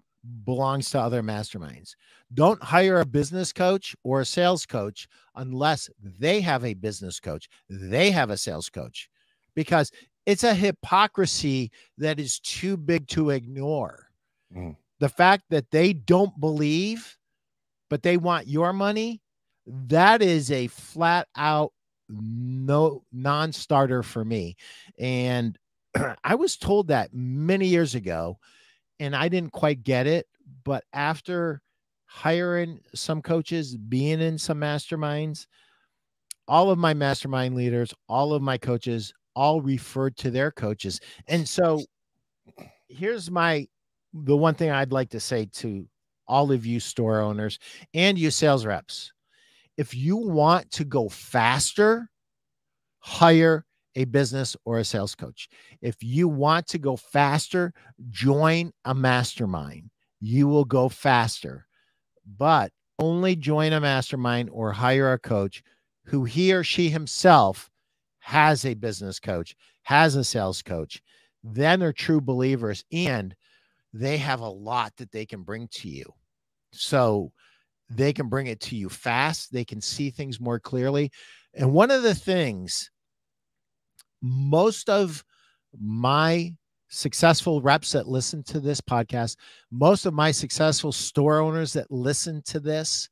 belongs to other masterminds. Don't hire a business coach or a sales coach unless they have a business coach, they have a sales coach, because it's a hypocrisy that is too big to ignore. Mm. The fact that they don't believe, but they want your money, that is a flat out no non starter for me. And I was told that many years ago and I didn't quite get it. But after hiring some coaches, being in some masterminds, all of my mastermind leaders, all of my coaches, all referred to their coaches. And so here's my the one thing I'd like to say to all of you store owners and you sales reps. If you want to go faster, hire a business or a sales coach. If you want to go faster, join a mastermind. You will go faster, but only join a mastermind or hire a coach who he or she himself has a business coach, has a sales coach. Then they're true believers and they have a lot that they can bring to you. So they can bring it to you fast, they can see things more clearly. And one of the things most of my successful reps that listen to this podcast, most of my successful store owners that listen to this,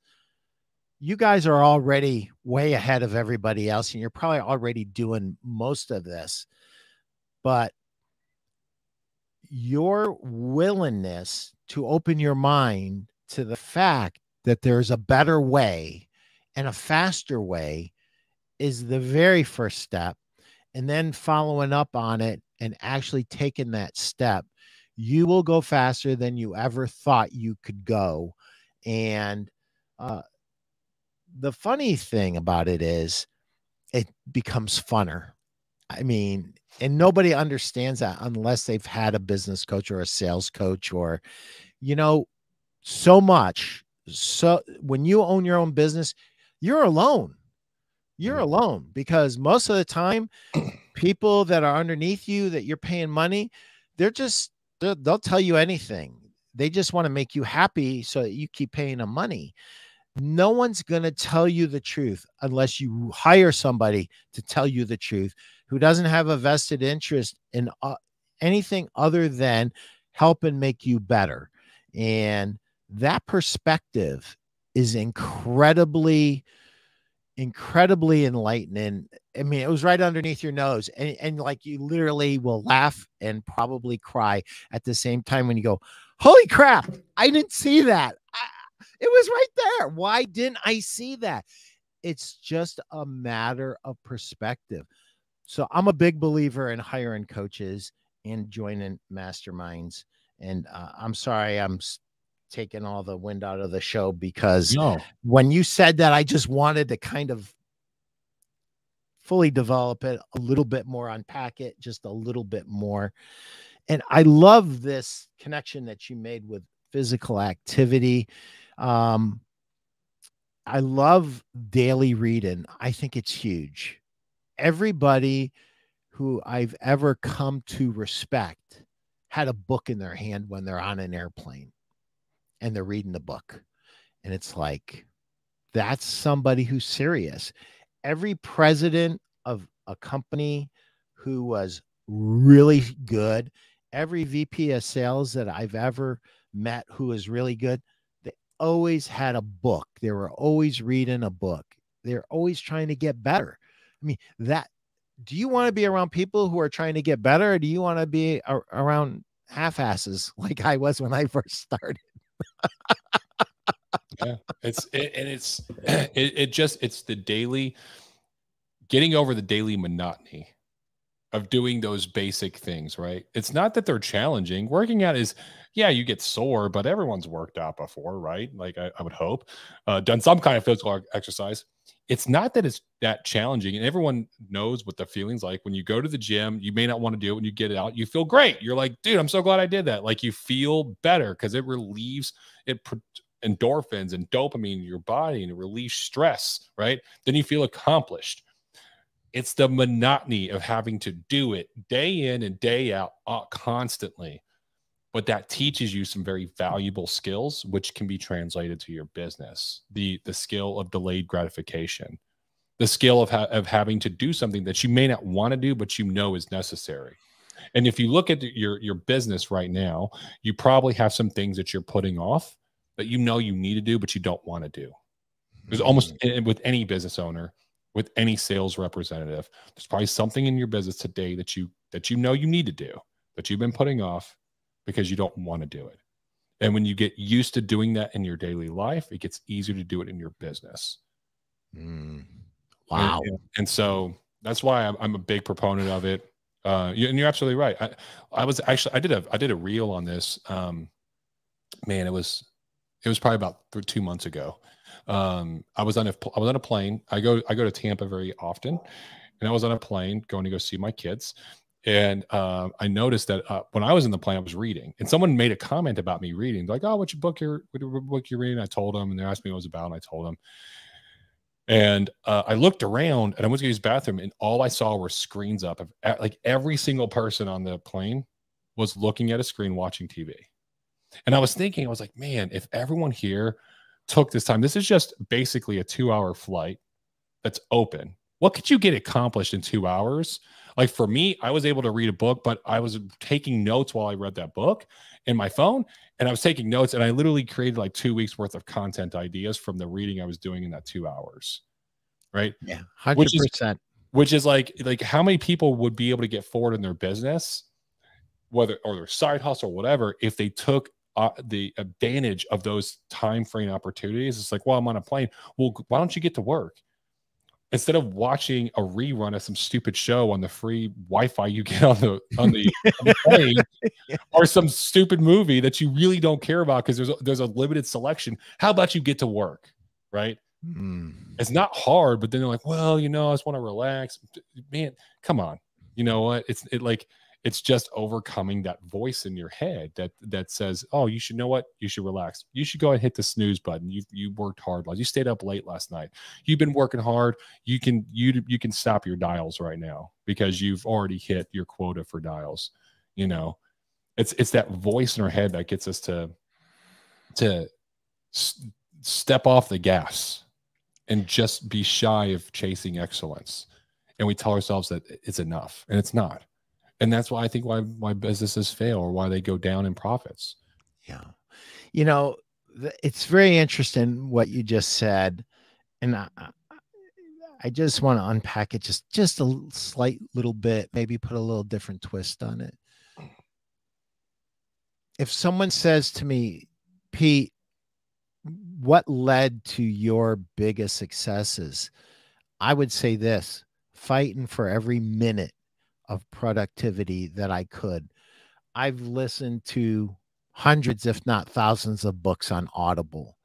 you guys are already way ahead of everybody else, and you're probably already doing most of this. But your willingness to open your mind to the fact that there's a better way and a faster way is the very first step and then following up on it and actually taking that step, you will go faster than you ever thought you could go. And uh, the funny thing about it is, it becomes funner. I mean, and nobody understands that unless they've had a business coach or a sales coach or, you know, so much. So when you own your own business, you're alone you're mm-hmm. alone because most of the time people that are underneath you that you're paying money they're just they'll, they'll tell you anything they just want to make you happy so that you keep paying them money no one's going to tell you the truth unless you hire somebody to tell you the truth who doesn't have a vested interest in uh, anything other than help and make you better. And that perspective is incredibly incredibly enlightening. I mean, it was right underneath your nose, and, and like you literally will laugh and probably cry at the same time when you go, Holy crap, I didn't see that. I, it was right there. Why didn't I see that? It's just a matter of perspective. So I'm a big believer in hiring coaches and joining masterminds. And uh, I'm sorry, I'm taking all the wind out of the show because no. when you said that, I just wanted to kind of fully develop it a little bit more, unpack it just a little bit more. And I love this connection that you made with physical activity. Um, I love daily reading. I think it's huge. Everybody who I've ever come to respect had a book in their hand when they're on an airplane and they're reading the book. And it's like, that's somebody who's serious. Every president of a company who was really good, every VP of sales that I've ever met who is really good, they always had a book. They were always reading a book. They're always trying to get better. I mean, that do you want to be around people who are trying to get better or do you want to be around half asses like I was when I first started? Yeah, it's it, and it's it, it just it's the daily getting over the daily monotony of doing those basic things, right? It's not that they're challenging. Working out is, yeah, you get sore, but everyone's worked out before, right? Like I, I would hope, uh, done some kind of physical exercise. It's not that it's that challenging, and everyone knows what the feeling's like when you go to the gym. You may not want to do it when you get it out. You feel great. You're like, dude, I'm so glad I did that. Like you feel better because it relieves it endorphins and dopamine in your body and it relieves stress, right? Then you feel accomplished it's the monotony of having to do it day in and day out uh, constantly. But that teaches you some very valuable skills, which can be translated to your business. The the skill of delayed gratification, the skill of ha- of having to do something that you may not want to do, but you know is necessary. And if you look at your your business right now, you probably have some things that you're putting off that you know you need to do, but you don't want to do. There's almost mm-hmm. with any business owner, with any sales representative. There's probably something in your business today that you that you know you need to do that you've been putting off because you don't want to do it. And when you get used to doing that in your daily life, it gets easier to do it in your business. Mm. Wow. And, and, so that's why I'm, I'm, a big proponent of it. Uh, and you're absolutely right. I, I was actually, I did a, I did a reel on this. Um, man, it was, it was probably about two months ago um, I was on a I was on a plane. I go I go to Tampa very often, and I was on a plane going to go see my kids. And uh, I noticed that uh, when I was in the plane, I was reading, and someone made a comment about me reading, like, "Oh, what book you're what book you're reading?" I told them, and they asked me what it was about, and I told them. And uh, I looked around, and I went to use bathroom, and all I saw were screens up of like every single person on the plane was looking at a screen watching TV. And I was thinking, I was like, man, if everyone here took this time. This is just basically a two hour flight that's open. What could you get accomplished in two hours? Like for me, I was able to read a book, but I was taking notes while I read that book in my phone. And I was taking notes and I literally created like two weeks worth of content ideas from the reading I was doing in that two hours. Right. Yeah. 100%. Which is, which is like, like how many people would be able to get forward in their business, whether or their side hustle or whatever, if they took uh, the advantage of those time frame opportunities. It's like, well, I'm on a plane. Well, why don't you get to work? Instead of watching a rerun of some stupid show on the free Wi-Fi you get on the on the, on the plane, or some stupid movie that you really don't care about because there's a, there's a limited selection. How about you get to work, right? Mm. It's not hard, but then they're like, well, you know, I just want to relax. Man, come on. You know what? It's it like it's just overcoming that voice in your head that that says oh you should know what? You should relax. You should go and hit the snooze button. You you worked hard you stayed up late last night. You've been working hard. You can you you can stop your dials right now because you've already hit your quota for dials you know? It's it's that voice in our head that gets us to to s- step off the gas and just be shy of chasing excellence. And we tell ourselves that it's enough and it's not and that's why I think why why businesses fail or why they go down in profits. Yeah, you know, it's very interesting what you just said, and I, I just want to unpack it just just a slight little bit, maybe put a little different twist on it. If someone says to me, Pete, what led to your biggest successes? I would say this fighting for every minute of productivity that I could. I've listened to hundreds, if not thousands, of books on Audible.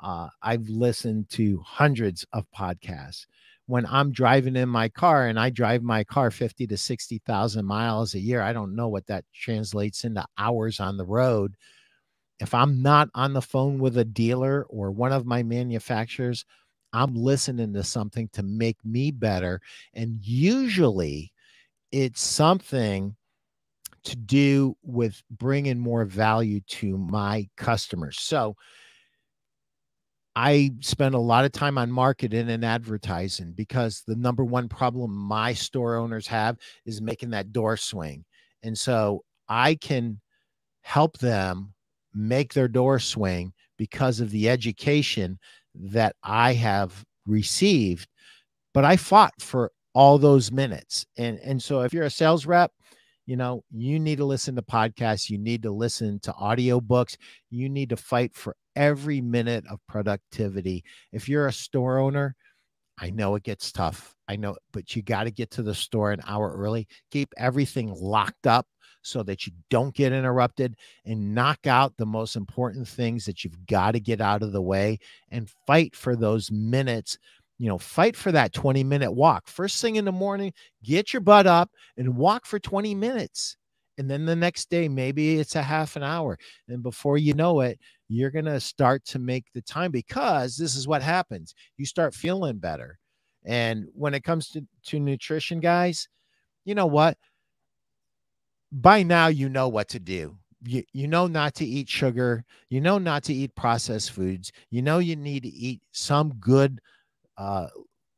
Uh, I've listened to hundreds of podcasts. When I'm driving in my car and I drive my car 50 to 60,000 miles a year, I don't know what that translates into hours on the road. If I'm not on the phone with a dealer or one of my manufacturers, I'm listening to something to make me better. And usually it's something to do with bringing more value to my customers. So I spend a lot of time on marketing and advertising because the number one problem my store owners have is making that door swing. And so I can help them make their door swing because of the education that I have received. But I fought for all those minutes. And and so if you're a sales rep, you know, you need to listen to podcasts, you need to listen to audio books, you need to fight for every minute of productivity. If you're a store owner, I know it gets tough. I know, but you got to get to the store an hour early. Keep everything locked up so that you don't get interrupted and knock out the most important things that you've got to get out of the way and fight for those minutes you know, fight for that 20 minute walk. First thing in the morning, get your butt up and walk for 20 minutes. And then the next day, maybe it's a half an hour. And before you know it, you're going to start to make the time because this is what happens. You start feeling better. And when it comes to, to nutrition, guys, you know what? By now, you know what to do. You, you know not to eat sugar. You know not to eat processed foods. You know you need to eat some good uh,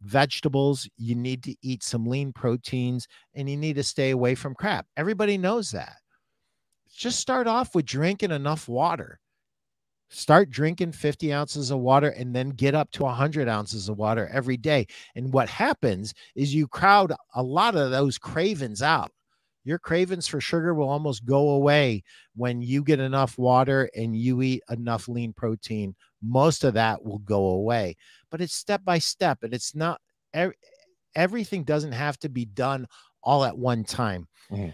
vegetables, you need to eat some lean proteins, and you need to stay away from crap. Everybody knows that. Just start off with drinking enough water. Start drinking 50 ounces of water and then get up to 100 ounces of water every day. And what happens is you crowd a lot of those cravings out. Your cravings for sugar will almost go away when you get enough water and you eat enough lean protein. Most of that will go away but it's step by step and it's not everything doesn't have to be done all at one time. Mm-hmm.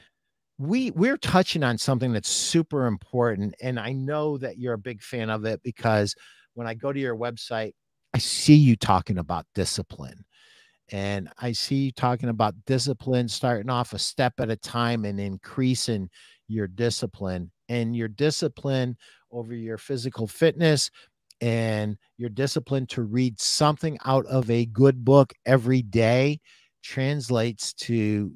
We we're touching on something that's super important and I know that you're a big fan of it because when I go to your website I see you talking about discipline. And I see you talking about discipline, starting off a step at a time and increasing your discipline and your discipline over your physical fitness, and your discipline to read something out of a good book every day translates to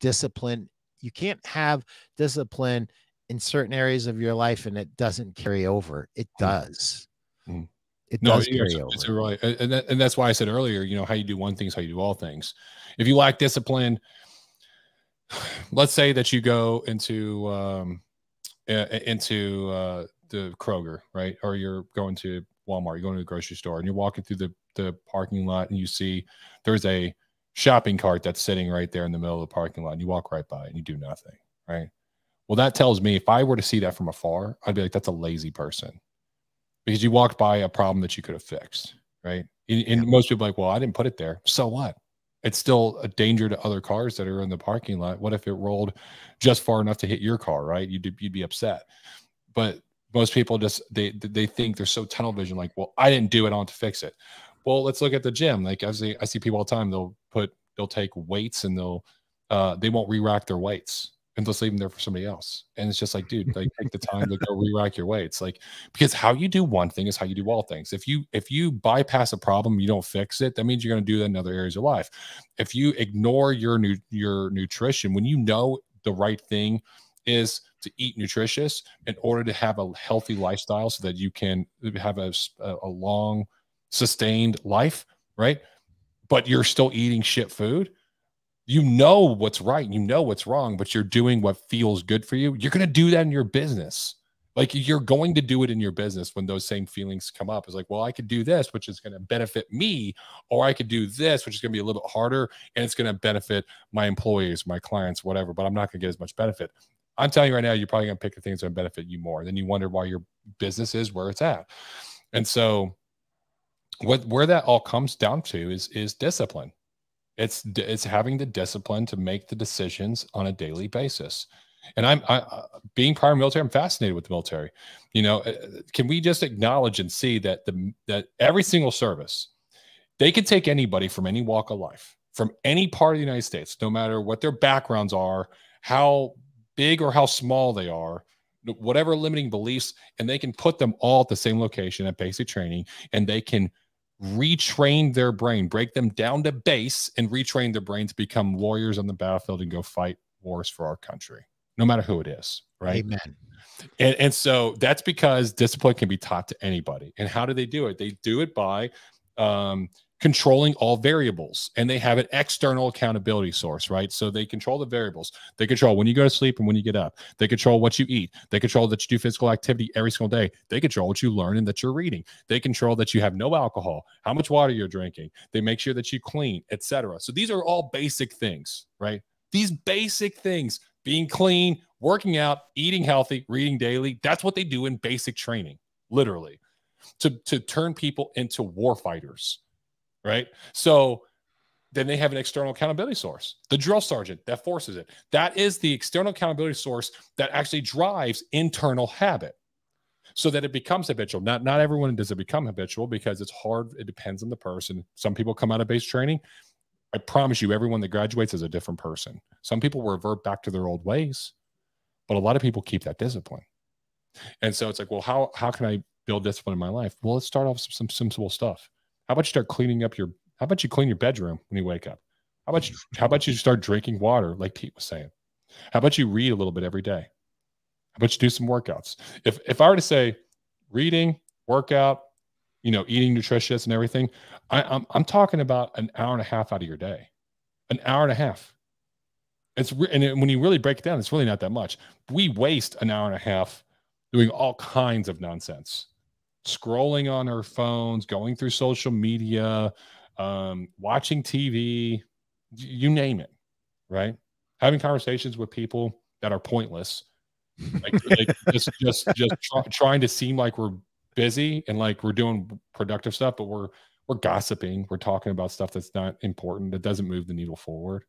discipline. You can't have discipline in certain areas of your life and it doesn't carry over. It does. It no, does carry over. It's right. And, that, and that's why I said earlier, you know, how you do one thing is how you do all things. If you lack discipline, let's say that you go into um, into uh, the Kroger, right? Or you're going to Walmart, you're going to the grocery store, and you're walking through the, the parking lot, and you see there's a shopping cart that's sitting right there in the middle of the parking lot, and you walk right by and you do nothing, right? Well, that tells me if I were to see that from afar, I'd be like, that's a lazy person because you walked by a problem that you could have fixed, right? And, and most people like, well, I didn't put it there. So what? It's still a danger to other cars that are in the parking lot. What if it rolled just far enough to hit your car, right? You'd, you'd be upset. But most people just they they think they're so tunnel vision like well i didn't do it on to fix it well let's look at the gym like i see i see people all the time they'll put they'll take weights and they'll uh they won't re-rack their weights and just leave them there for somebody else. And it's just like dude like take the time to go re-rack your way. It's like because how you do one thing is how you do all things. If you if you bypass a problem you don't fix it that means you're going to do that in other areas of life. If you ignore your new your nutrition when you know the right thing is to eat nutritious in order to have a healthy lifestyle so that you can have a, a long sustained life right? But you're still eating shit food you know what's right, you know what's wrong, but you're doing what feels good for you, you're going to do that in your business. Like you're going to do it in your business when those same feelings come up. It's like, well, I could do this, which is going to benefit me, or I could do this, which is going to be a little bit harder and it's going to benefit my employees, my clients, whatever, but I'm not going to get as much benefit. I'm telling you right now, you're probably going to pick the things that benefit you more. Then you wonder why your business is where it's at. And so, what where that all comes down to is is discipline. It's it's having the discipline to make the decisions on a daily basis. And I'm I, being prior military. I'm fascinated with the military. You know, uh, can we just acknowledge and see that the that every single service, they can take anybody from any walk of life, from any part of the United States, no matter what their backgrounds are, how big or how small they are, whatever limiting beliefs, and they can put them all at the same location at basic training, and they can retrain their brain, break them down to base, and retrain their brain to become warriors on the battlefield and go fight wars for our country, no matter who it is. Right. Amen. And, and so that's because discipline can be taught to anybody. And how do they do it? They do it by um, controlling all variables and they have an external accountability source right? So they control the variables. They control when you go to sleep and when you get up. They control what you eat. They control that you do physical activity every single day. They control what you learn and that you're reading. They control that you have no alcohol how much water you're drinking. They make sure that you clean etc so these are all basic things right? These basic things being clean working out eating healthy reading daily that's what they do in basic training literally to to turn people into war fighters right? So then they have an external accountability source, the drill sergeant that forces it. That is the external accountability source that actually drives internal habit so that it becomes habitual. Not not everyone does it become habitual because it's hard. It depends on the person. Some people come out of base training. I promise you, everyone that graduates is a different person. Some people revert back to their old ways, but a lot of people keep that discipline. And so it's like, well, how how can I build discipline in my life? Well, let's start off with some, some simple stuff. How about you start cleaning up your how about you clean your bedroom when you wake up? How about you how about you start drinking water, like Pete was saying? How about you read a little bit every day? How about you do some workouts? If if I were to say reading, workout, you know, eating nutritious and everything, I, I'm I'm talking about an hour and a half out of your day, an hour and a half. It's re- and it, when you really break it down, it's really not that much. We waste an hour and a half doing all kinds of nonsense scrolling on our phones, going through social media, um, watching TV, you name it, right? Having conversations with people that are pointless, like, like just just just try, trying to seem like we're busy and like we're doing productive stuff, but we're we're gossiping, we're talking about stuff that's not important, that doesn't move the needle forward.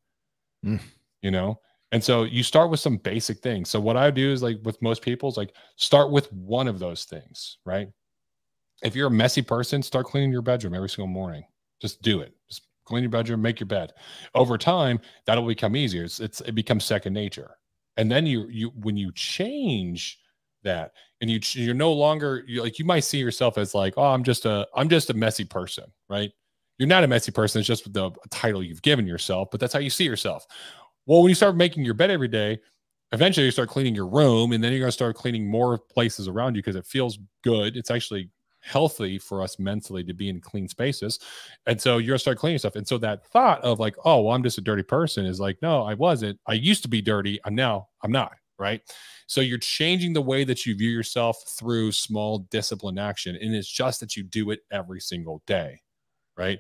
Mm. You know, and so you start with some basic things. So what I do is like with most people is like start with one of those things, right? If you're a messy person, start cleaning your bedroom every single morning. Just do it. Just clean your bedroom, make your bed. Over time, that'll become easier. It's, it's it becomes second nature. And then you you when you change that and you you're no longer you like you might see yourself as like oh I'm just a I'm just a messy person, right? You're not a messy person. It's just the title you've given yourself, but that's how you see yourself. Well, when you start making your bed every day, eventually you start cleaning your room and then you're going to start cleaning more places around you because it feels good. It's actually healthy for us mentally to be in clean spaces. And so you're gonna start cleaning stuff. And so that thought of like, oh, well, I'm just a dirty person is like, no, I wasn't. I used to be dirty. I'm now I'm not. Right. So you're changing the way that you view yourself through small discipline action. And it's just that you do it every single day. Right.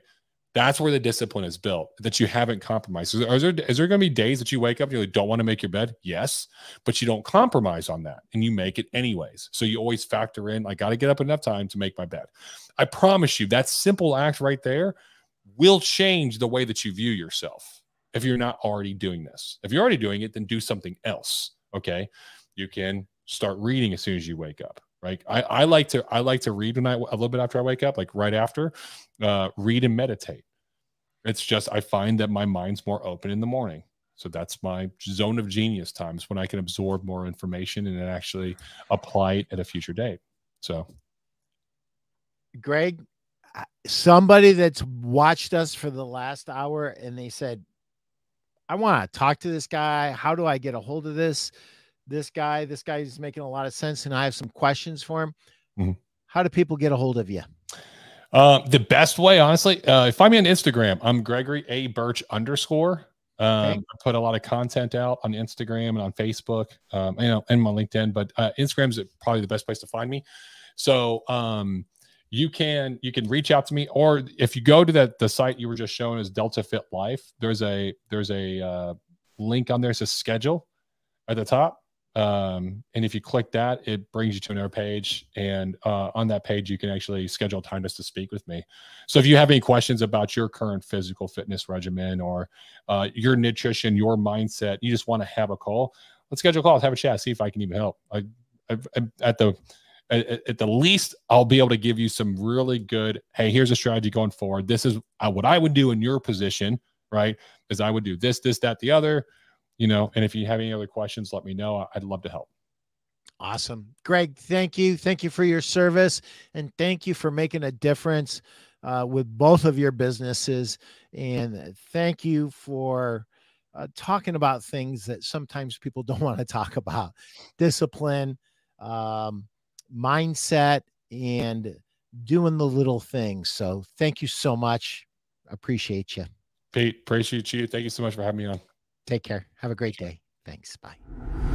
That's where the discipline is built that you haven't compromised. Is there, is there, going to be days that you wake up and you don't want to make your bed? Yes, but you don't compromise on that and you make it anyways. So you always factor in, I got to get up enough time to make my bed. I promise you, that simple act right there will change the way that you view yourself if you're not already doing this. If you're already doing it, then do something else. Okay. You can start reading as soon as you wake up right I, I like to i like to read when i a little bit after i wake up like right after uh, read and meditate. It's just i find that my mind's more open in the morning. So that's my zone of genius times when i can absorb more information and actually apply it at a future date. So. Greg somebody that's watched us for the last hour and they said i want to talk to this guy. How do i get a hold of this this guy, this guy is making a lot of sense, and I have some questions for him. Mm-hmm. How do people get a hold of you? Uh, the best way, honestly, uh, find me on Instagram. I'm Gregory A Birch underscore. Um, okay. I put a lot of content out on Instagram and on Facebook, um, you know, and my LinkedIn, but uh, Instagram is probably the best place to find me. So, um, you can you can reach out to me or if you go to that the site you were just showing is delta fit life there's a there's a uh, link on there it says schedule at the top um, and if you click that it brings you to another page. And uh, on that page you can actually schedule time just to speak with me. So if you have any questions about your current physical fitness regimen or uh, your nutrition your mindset you just want to have a call let's schedule a call let's have a chat see if i can even help. I, I, I at the at, the least i'll be able to give you some really good hey here's a strategy going forward. This is uh, what i would do in your position right? Is i would do this this that the other you know and if you have any other questions let me know i'd love to help awesome greg thank you thank you for your service and thank you for making a difference uh, with both of your businesses and thank you for uh, talking about things that sometimes people don't want to talk about discipline um, mindset and doing the little things. So thank you so much. Appreciate you. Pete, appreciate you. Thank you so much for having me on. Take care. Have a great day. Thanks. Bye.